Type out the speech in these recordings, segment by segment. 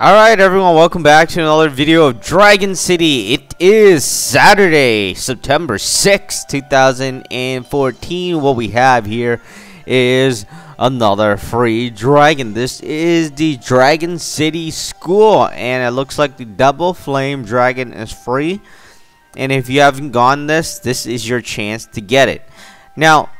Alright everyone, welcome back to another video of Dragon City. It is Saturday, September 6, 2014. What we have here is another free dragon. This is the Dragon City School and it looks like the double flame dragon is free. And if you haven't gone this, this is your chance to get it. Now,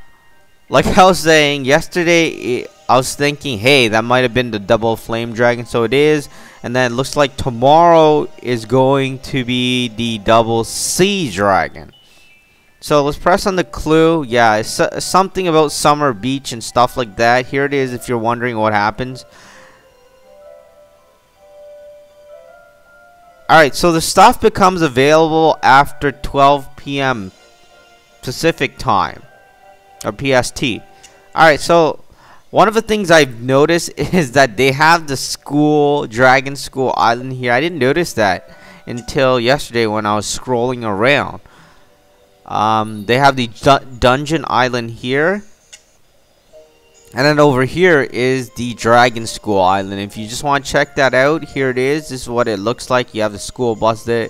like I was saying yesterday, I was thinking, hey, that might have been the double flame dragon, so it is. And then it looks like tomorrow is going to be the double sea dragon. So let's press on the clue. Yeah, it's something about summer beach and stuff like that. Here it is if you're wondering what happens. Alright, so the stuff becomes available after 12 p.m. Pacific time. Or PST. Alright, so one of the things I've noticed is that they have the school, Dragon School Island here. I didn't notice that until yesterday when I was scrolling around. Um, they have the du Dungeon Island here. And then over here is the Dragon School Island. If you just want to check that out, here it is. This is what it looks like. You have the school bus there.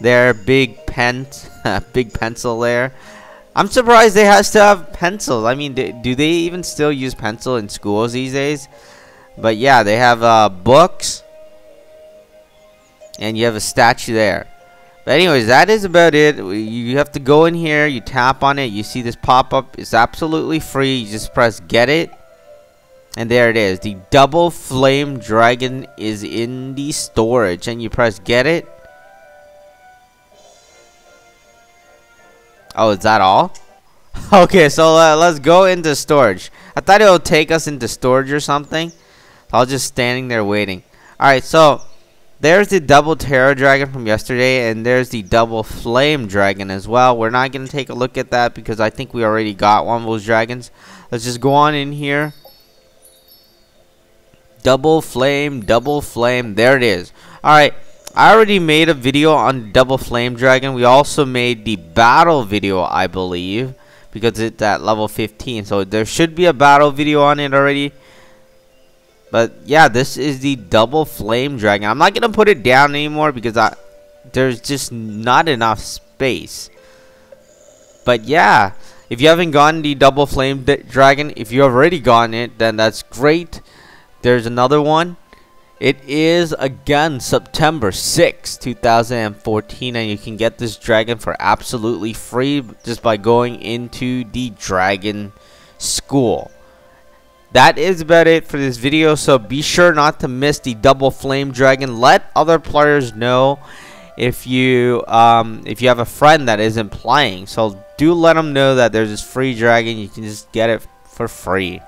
There, big pen, big pencil there. I'm surprised they have to have pencils. I mean, do they even still use pencil in schools these days? But yeah, they have uh, books. And you have a statue there. But anyways, that is about it. You have to go in here. You tap on it. You see this pop-up. It's absolutely free. You just press get it. And there it is. The double flame dragon is in the storage. And you press get it. Oh, is that all? okay, so uh, let's go into storage. I thought it would take us into storage or something. I was just standing there waiting. Alright, so there's the double Terra Dragon from yesterday, and there's the double Flame Dragon as well. We're not going to take a look at that because I think we already got one of those dragons. Let's just go on in here. Double Flame, double Flame. There it is. Alright, I already made a video on Double Flame Dragon. We also made the battle video, I believe, because it's at level 15. So there should be a battle video on it already. But yeah, this is the Double Flame Dragon. I'm not going to put it down anymore because I, there's just not enough space. But yeah, if you haven't gotten the Double Flame Dragon, if you have already gotten it, then that's great. There's another one. It is again September 6, 2014, and you can get this dragon for absolutely free just by going into the Dragon School. That is about it for this video, so be sure not to miss the Double Flame Dragon. Let other players know if you um, if you have a friend that isn't playing. So do let them know that there's this free dragon. You can just get it for free.